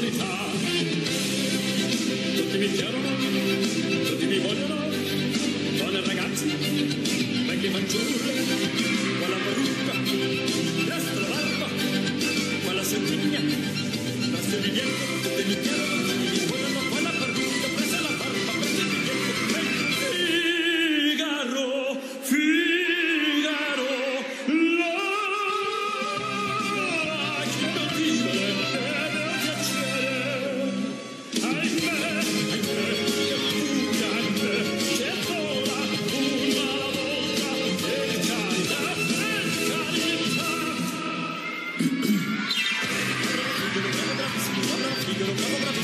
verità. Tutti mi chiedono, tutti mi vogliono, buone ragazze, vecchie fanciulle, quella parrucca, la strabarba, quella settiglia, la di dietro, tutti mi chiedono, Vamos vou